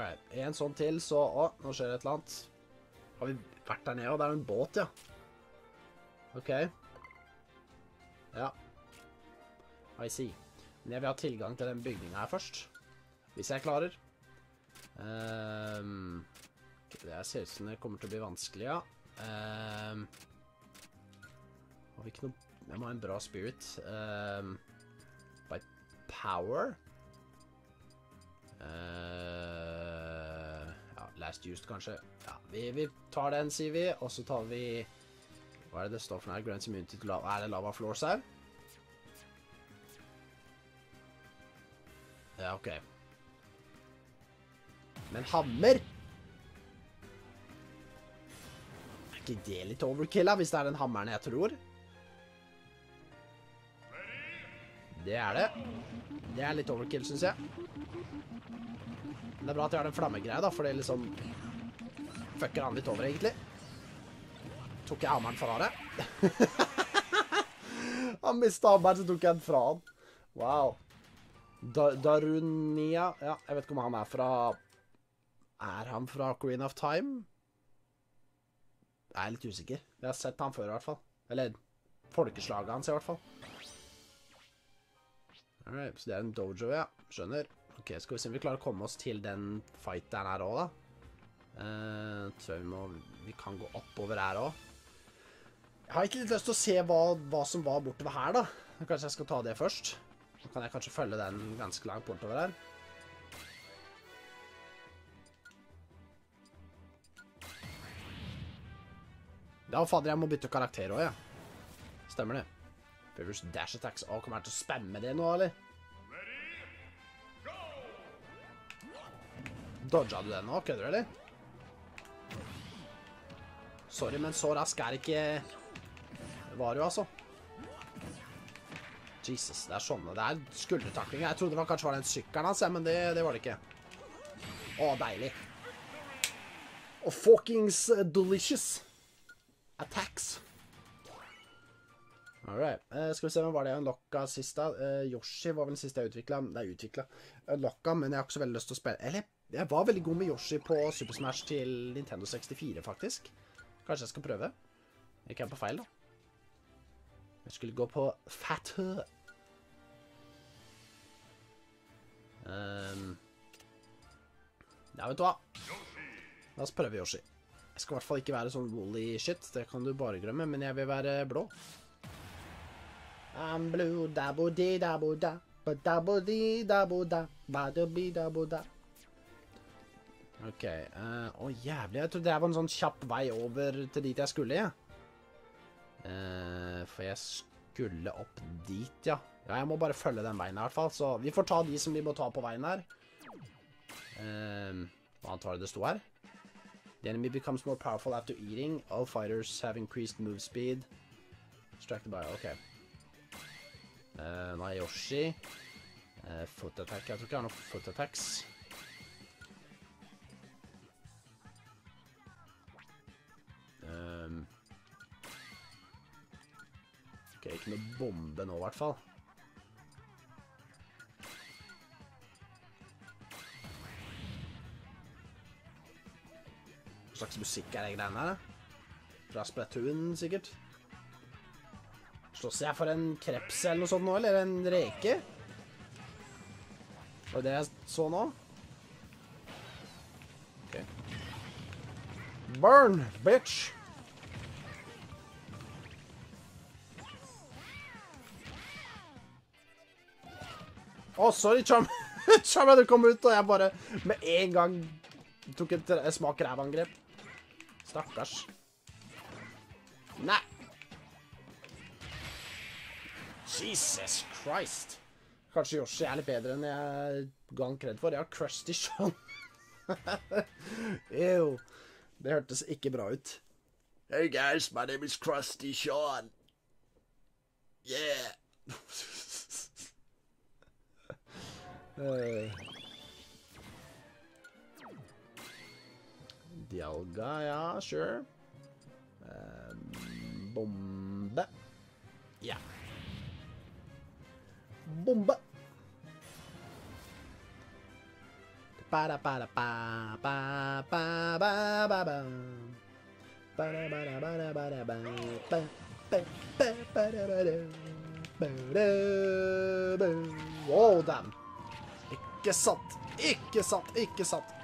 Alright. En sånn til, så Å, nå skjer det et eller annet. Har vi vært der nede? Og det er en båt, ja. OK. Ja. I see. Men jeg vil ha tilgang til den bygninga her først. Hvis jeg klarer. Um, det ser ut som det kommer til å bli vanskelig, ja. Um, har vi ikke noe Jeg må ha en bra spirit. Um, by power Ja, last used, kanskje. Ja, vi, vi tar den, sier vi. Og så tar vi Hva er det det står for her? Grants immunity to lava. Er det lava floors her? Ja, OK. Men hammer Er ikke det litt overkill, da, hvis det er den hammeren jeg tror? Det er det. Det er litt overkill, syns jeg. Men det er bra at jeg har den flammegreia, da, for det liksom fucker han litt over, egentlig. Tok jeg hammeren fra det? han mista hammeren, så tok jeg den fra han. Wow. Da Darunia Ja, jeg vet ikke om han er fra Er han fra Queen of Time? Jeg er litt usikker. Jeg har sett han før, i hvert fall. Eller folkeslaget hans, i hvert fall. Alright, så det er en dojo, ja. Skjønner. Ok, skal vi se om vi klarer å komme oss til den fighteren her også, da. Eh, tror jeg vi må Vi kan gå oppover her òg. Jeg har ikke litt lyst til å se hva, som var bortover her, da. Kanskje jeg skal ta det først. Så kan jeg kanskje følge den ganske langt bortover her. Ja, fader, jeg må bytte karakter òg, ja. Stemmer det. Favors dash attacks. Å, kommer jeg til å spamme det nå, eller? Dodga du den nå? Kødder du, eller? Sorry, men så rask er ikke Varu, altså. Jesus, det er sånne. Det er skuldertaklinger. Jeg trodde det var, kanskje var den sykkelen hans, men det, det var det ikke. Å, deilig. Og fuckings delicious attacks. Alright. Uh, skal vi se, hva var det jeg unlocka sist da? Uh, Yoshi var vel den siste jeg utvikla. Det er utvikla. Unlocka, men jeg har ikke så veldig lyst til å spille Eller, jeg var veldig god med Yoshi på Super Smash til Nintendo 64, faktisk. Kanskje jeg skal prøve. Jeg på feil, da. Jeg skulle gå på Fat Her. Um, ja, vet du hva? La oss prøve Yoshi. Jeg skal i hvert fall ikke være sånn woolly shit, det kan du bare glemme, men jeg vil være blå. I'm blue, dabbo di dabbo da, ba dabbo di dabbo da, ba dabbi dabbo da. OK. eh, Å, jævlig. Jeg trodde det var en sånn kjapp vei over til dit jeg skulle, jeg. Eh, for jeg skulle opp dit, ja. Ja, jeg må bare følge den veien i hvert fall. Så vi får ta de som vi må ta på veien her. Eh, hva annet var det det sto her? The enemy becomes more powerful after eating. All fighters have increased move speed. Distracted by OK. Uh, nå er Yoshi. Uh, foot attack. Jeg tror ikke jeg har noen foot attacks. Um, ok, ikke noe bombe nå, i hvert fall. Hva slags musikk er det greiene her? Fra Splatoon, sikkert. Slåss jeg for en kreps eller noe sånt nå, eller en reke? Var det det jeg så nå? Ok. Burn, bitch! Å, sorry, Charm. Charm hadde kommet ut, og jeg bare med en gang tok et smak ræv-angrep. Stakkars. Nei. Jesus Christ. Kanskje Yoshi er litt bedre enn jeg ga han kred for. Jeg har Krusty Sean. Ew. Det hørtes ikke bra ut. Hey guys, my name is Krusty Sean. Yeah. Dialga, ja, sure. Um, bombe. Ja. Bombe. Wow, damn. Ikke sant. Ikke sant. Ikke sant.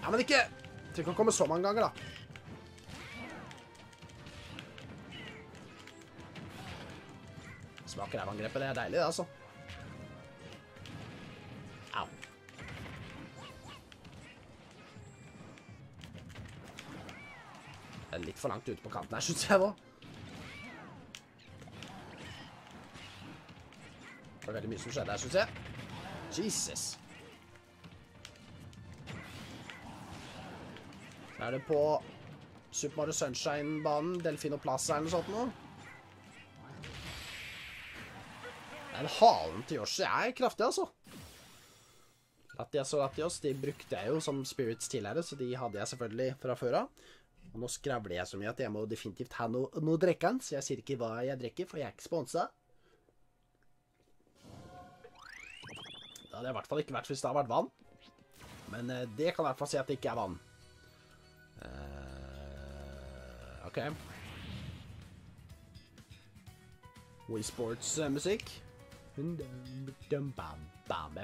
Ja, men ikke Trenger ikke å komme så mange ganger, da. Smaker rævangrepet. Det er deilig, det, altså. For langt ute på kanten her, synes jeg da. Det var veldig mye som skjedde her, synes jeg. Jesus. Så er det på Super Mario Sunshine-banen, Delfino Plaza eller noe sånt nå. Den halen til Yoshi er kraftig, altså. Latias og Latios de brukte jeg jo som spirits tidligere, så de hadde jeg selvfølgelig fra før av. Og nå skravler jeg så mye at jeg må definitivt ha noe, noe drikkende, så jeg sier ikke hva jeg drikker, for jeg er ikke sponsa. Det hadde jeg i hvert fall ikke vært hvis det hadde vært vann. Men eh, det kan i hvert fall si at det ikke er vann. Uh, OK. Wii Sports-musikk. Jeg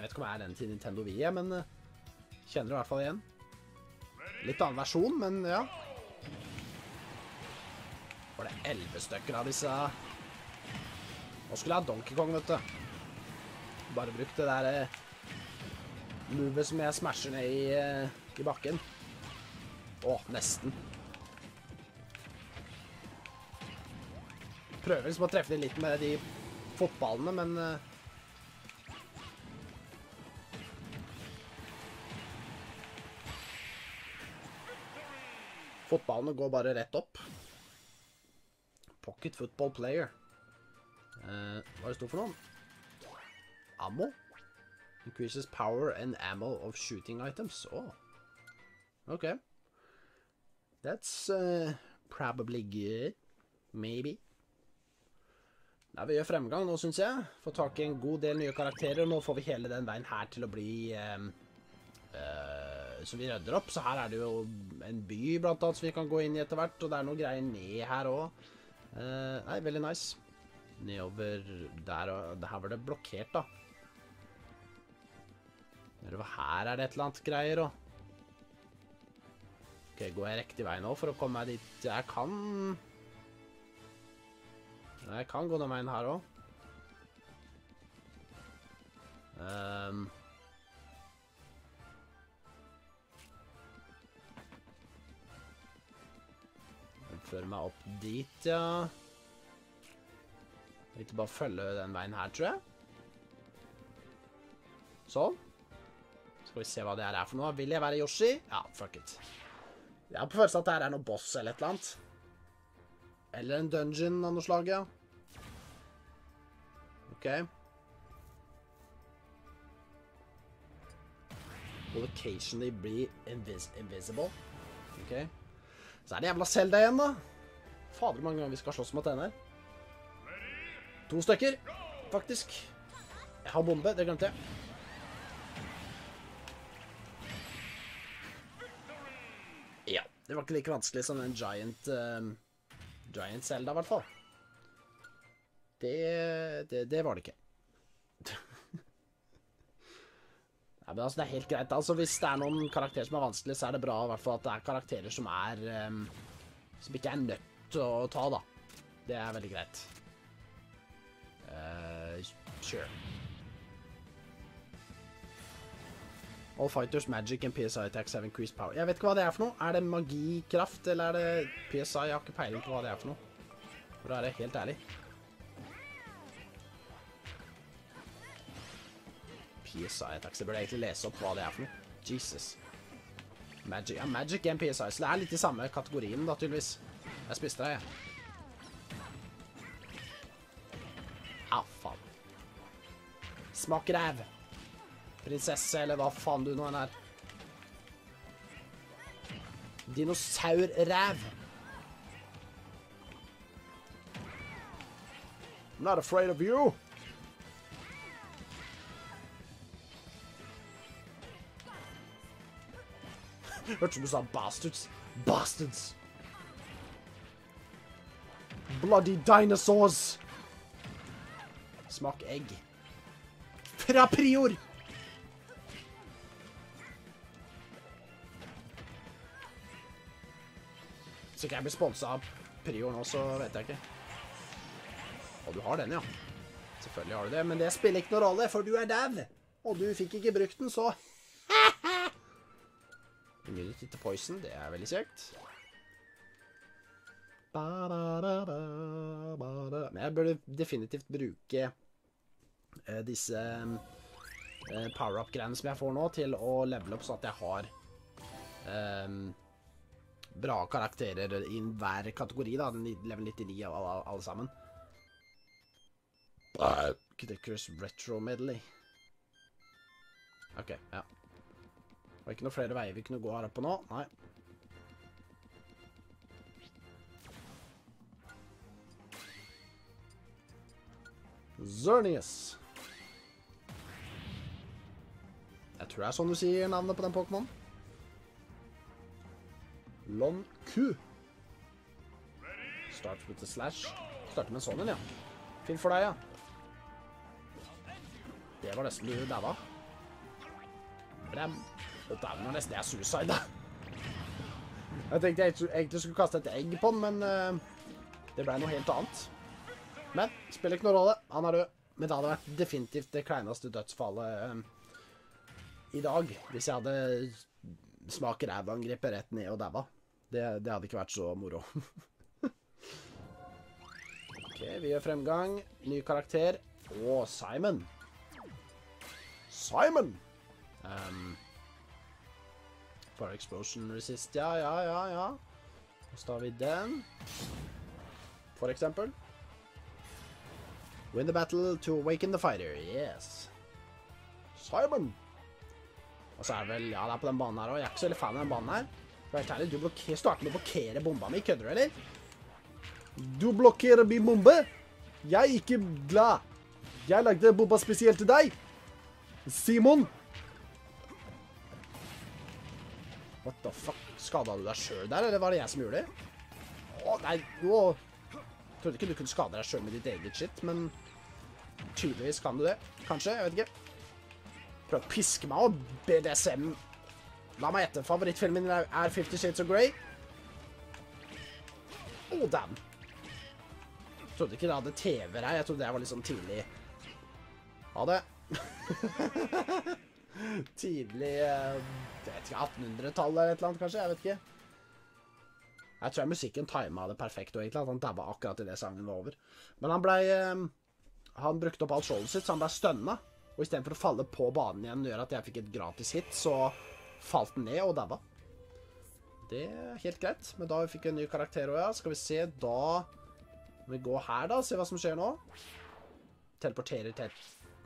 vet ikke om jeg er den til Nintendo Wii, men eh, kjenner det i hvert fall igjen. Litt annen versjon, men ja. Var det elleve stykker av disse Nå skulle jeg ha Donkey Kong, vet du. Bare brukt det der eh, som jeg smasher ned i, eh, i bakken. Å, nesten. Prøver liksom å treffe dem litt med de fotballene, men eh, Fotballene går bare rett opp. Pocket football player. Eh, hva det stod for noe? Ammo? Increases power and ammo of shooting items. Oh. OK. That's uh, probably good. Maybe. Nei, Vi gjør fremgang nå, syns jeg. Får tak i en god del nye karakterer. og Nå får vi hele den veien her til å bli um, uh, Så vi rydder opp. Så her er det jo en by blant annet som vi kan gå inn i etter hvert. Og det er noen greier ned her òg. Uh, nei, veldig nice. Nedover der og Her var det blokkert, da. Her er det et eller annet greier òg. OK, går jeg riktig vei nå for å komme meg dit jeg kan? Jeg kan gå den veien her òg. Um. Jeg fører meg opp dit, ja. Jeg vil bare følge den veien her, tror jeg. Sånn. Skal vi se hva det her er for noe. Vil jeg være Yoshi? Ja, fuck it. Jeg har på følelsen at det her er noe boss eller et eller annet. Eller en dungeon av noe slag, ja. OK. Will occasionally be invis invisible. OK. Så er det jævla Zelda igjen, da. Fader, mange ganger vi skal slåss mot denne her. To stykker, faktisk. Jeg har bombe, det glemte jeg. Ja, det var ikke like vanskelig som den Giant... Um Giant Zelda, i hvert fall. Det, det, det var det ikke. Nei, men altså, det er helt greit. Altså, Hvis det er noen karakterer som er vanskelig, så er det bra hvert fall at det er karakterer som er um, Som ikke er nødt til å ta, da. Det er veldig greit. Uh, sure. All fighters, magic and PSI attacks have increased power. Jeg vet ikke hva det er for noe. Er det magikraft, eller er det PSI? Jeg har ikke peiling på hva det er for noe. For å være helt ærlig. PSI attacks. Jeg burde egentlig lese opp hva det er for noe. Jesus. Magic, ja, magic Game PSI. Så det er litt i samme kategorien, da, tydeligvis. Jeg spiste deg, jeg. Au, faen. Smak ræv prinsesse, eller hva faen du nå er. Dinosaurræv. I'm not afraid of you. Hørtes som du sa bastards. Bastards. Bloody dinosaurs. Smak egg. Fra Prior! Hvis ikke jeg blir sponsa av Prior nå, så vet jeg ikke. Og du har den, ja. Selvfølgelig har du det, men det spiller ikke noen rolle, for du er dau. Og du fikk ikke brukt den, så Immunity til poison, det er veldig kjekt. Men jeg burde definitivt bruke eh, disse eh, power-up-greiene som jeg får nå, til å levele opp sånn at jeg har eh, bra karakterer i hver kategori, da. Level 99 av alle, alle sammen. Knickers Retro Medley. OK, ja. Det var ikke noen flere veier vi kunne gå her oppe nå. Nei. Zernius. Jeg tror det er sånn du sier navnet på den Pokémon. Lon Q. Start with the slash. Starter med en sånn en, ja. Fint for deg, ja. Det var nesten du daua. Bram. Og dæven, nesten jeg er suicide, da. Jeg tenkte jeg egentlig skulle kaste et egg på den, men uh, det ble noe helt annet. Men spiller ikke noen rolle. Han er død. Men det hadde vært definitivt det kleineste dødsfallet um, i dag hvis jeg hadde smak ræv-angrepet rett ned og daua. Det, det, hadde ikke vært så moro. OK, vi gjør fremgang. Ny karakter. Åh, Simon. Simon! Um, for explosion resist. Ja, ja, ja, ja. Så tar vi den. For eksempel. Win the battle to awaken the fighter. Yes. Simon! Og så er det vel Ja, det er på den banen her også. Jeg er ikke så veldig fan av den banen her. Helt ærlig, du starter med å blokkere bomba mi. Kødder du, eller? Du blokkerer min bombe? Jeg er ikke glad. Jeg lagde bomba spesielt til deg. Simon! What the fuck? Skada du deg sjøl der, eller var det jeg som gjorde det? Å, nei, nå Trodde ikke du kunne skade deg sjøl med ditt eget shit, men tydeligvis kan du det. Kanskje, jeg vet ikke. Prøv å piske meg og BDSM. La meg gjette. Favorittfilmen din er Fifty Shades of Grey. Å, oh, damn. Trodde ikke det hadde TV her. Jeg trodde det var litt sånn tidlig. Ha det. tidlig eh, Jeg vet ikke, 1800-tallet eller et eller annet, kanskje? Jeg vet ikke. Jeg tror musikken tima det perfekt, egentlig at han dabba akkurat idet sangen var over. Men han blei eh, Han brukte opp alt skjoldet sitt, så han blei stønna. Og istedenfor å falle på banen igjen og gjøre at jeg fikk et gratis hit, så falt den ned og dabba. Det er helt greit, men da fikk vi en ny karakter òg, ja. Skal vi se, da må vi gå her, da. Se hva som skjer nå. Teleporterer til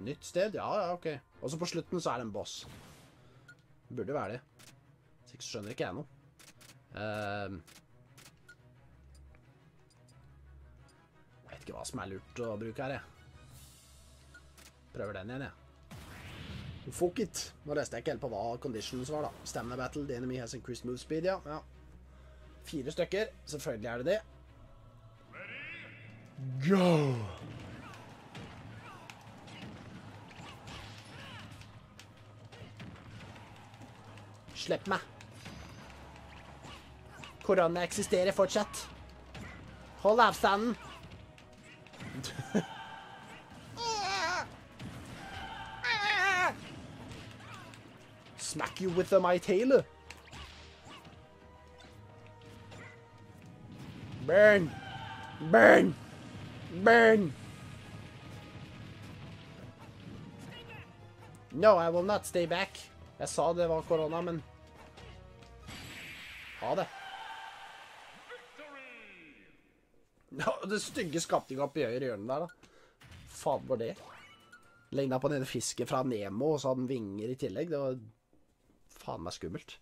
nytt sted. Ja, ja, OK. Og så på slutten så er det en boss. Det burde være det. Hvis ikke så skjønner ikke jeg noe. Uh, jeg vet ikke hva som er lurt å bruke her, jeg. Prøver den igjen, jeg. Fuck it. Nå leste jeg ikke helt på hva conditions var, da. Stamina battle, the enemy has increased move speed, ja. ja. Fire stykker. Selvfølgelig er det det. Go! Slipp meg. Korona eksisterer fortsatt. Hold avstanden. Smack you with my tail. Burn. Burn. Burn. No, I will not stay back. Jeg sa det var korona, men Ha det. Ja, det stygge skapninga oppi høyre hjørne der, da. Faen var det? Ligna på den fisken fra Nemo, og så hadde den vinger i tillegg. Det var faen meg skummelt.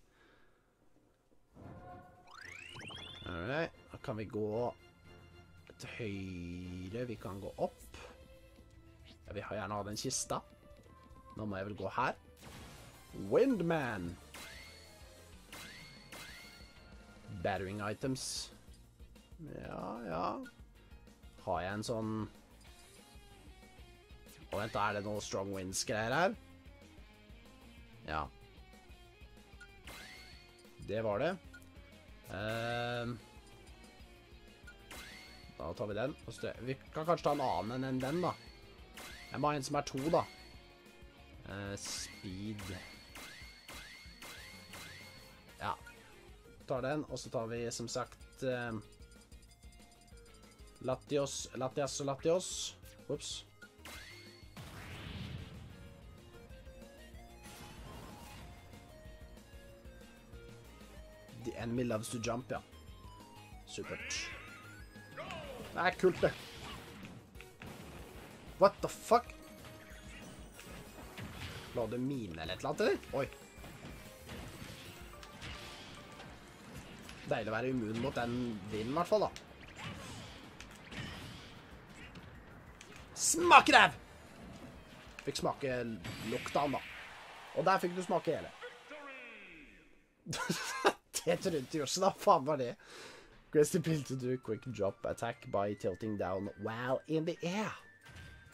Alright, da kan vi gå til høyre. Vi kan gå opp. Jeg vil gjerne ha den kista. Nå må jeg vel gå her. Windman. Battering items. Ja, ja. Har jeg en sånn Å, vent, er det noe strong winds-greier her? Ja. Det var det. Ehm. da tar vi den. Vi kan kanskje ta en annen enn den, da. Jeg må ha en som er to, da. Uh, speed Tar den, og så tar vi som sagt eh, Latios, Latias og Latios. Ops. The enemy loves to jump, ja. Supert. Det er kult, det. What the fuck? La du mine eller et eller annet, eller? Oi. Deilig å være immun mot den vinden, i hvert fall, da. Smakeræv! Fikk smake av da. Og der fikk du smake hele. det trodde Josh, da. Faen var det. Christy to do quick drop attack by tilting down while in the air.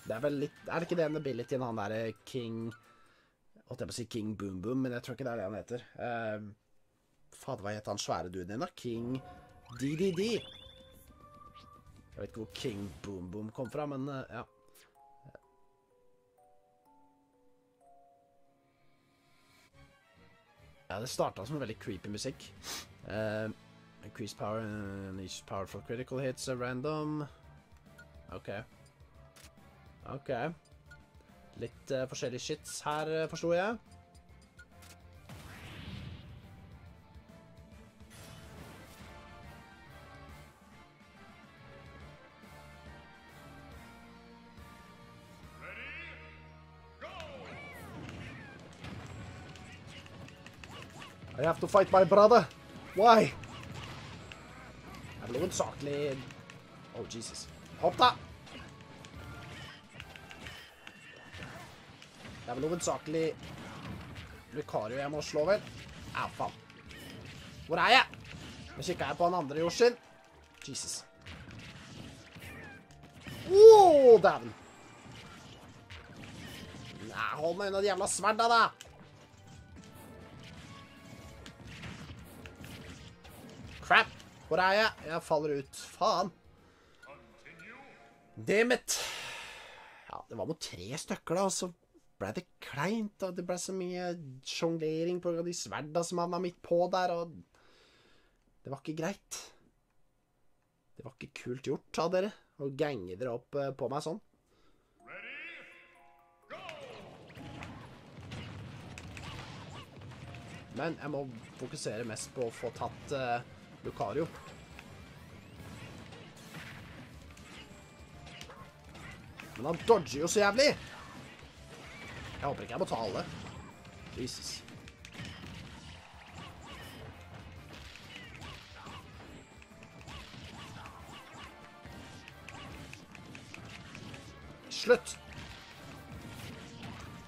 Det er vel litt Er det ikke den abilityen han derre King Holdt jeg på å si King Boom Boom, men jeg tror ikke det er det han heter. Uh, Fader, hva het han svære duden din, da? King DDD. Jeg vet ikke hvor King Boom Boom kom fra, men uh, ja. Ja, det starta som en veldig creepy musikk. Uh, increase power and each power for critical hits are random. OK. OK. Litt uh, forskjellige shits her, uh, forsto jeg. To fight my brother. Why? Det er vel hovedsakelig Oh, Jesus. Hopp, da! Det er vel hovedsakelig Lucario jeg må slå, vel? Au, faen. Hvor er jeg? Nå kikker jeg på han andre Yoshin. Jesus. Wow, dæven. Nei, hold meg unna de jævla sverda, da. Hvor er jeg? Jeg faller ut. Faen. Dammit. Ja, det var mot tre stykker, da, og så ble det kleint, og det ble så mye sjonglering på de sverda som havna midt på der, og Det var ikke greit. Det var ikke kult gjort av dere å gange dere opp eh, på meg sånn. Men jeg må fokusere mest på å få tatt uh, Lucario. Men han dodger jo så jævlig! Jeg håper ikke jeg må ta alle. Jesus. Slutt!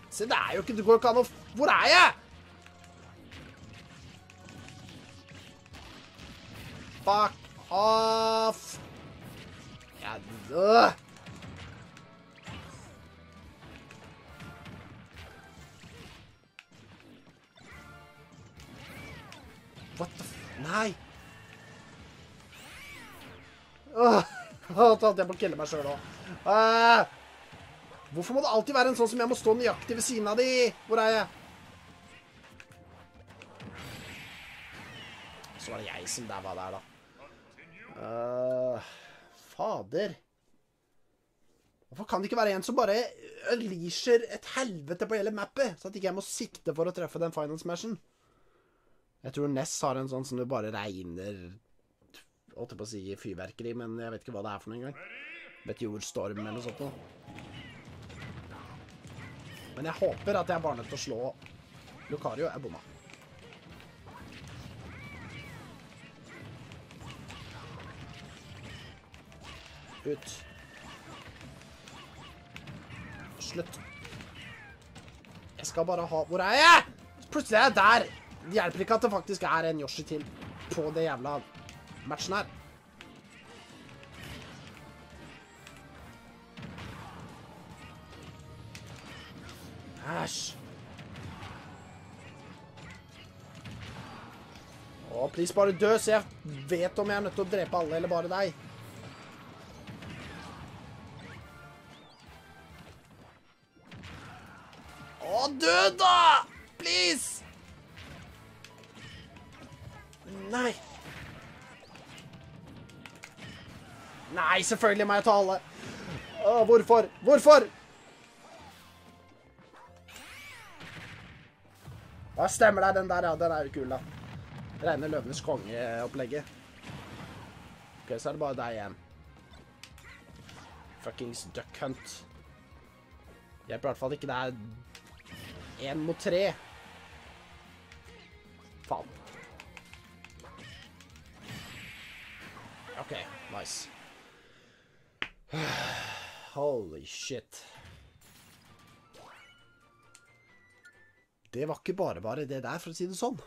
Se, det er jo ikke Det går ikke an å Hvor er jeg?! Fuck off! Jeg øh. Holdt jeg må kille meg sjøl òg. Hvorfor må det alltid være en sånn som jeg må stå nøyaktig ved siden av de? Hvor er jeg? Så var det jeg som daua der, da. Uh, fader. Hvorfor kan det ikke være en som bare unleasher et helvete på hele mappet, så at ikke jeg må sikte for å treffe den final smashen? Jeg tror Ness har en sånn som du bare regner Holdt jeg på å si fyrverkeri, men jeg vet ikke hva det er for noe engang. Meteorstorm eller noe sånt noe. Men jeg håper at jeg er bare nødt til å slå Lucario. Jeg bomma. Ut. Slutt. Jeg skal bare ha Hvor er jeg?! Plutselig er jeg der! Det hjelper ikke at det faktisk er en Yoshi til. på det jævla matchen her. Æsj. Å, please, bare dø, så jeg vet om jeg er nødt til å drepe alle, eller bare deg. Selvfølgelig må jeg ta alle. Åh, hvorfor? Hvorfor? Ja, stemmer det. Den der, ja. Den er jo kul, da. Reine Løvenes konge-opplegget. Ok, så er det bare deg igjen. Fuckings duck hunt. Hjelper i hvert fall ikke det er én mot tre. Faen. OK, nice. Holy shit. Det var ikke bare bare det der, for å si det sånn.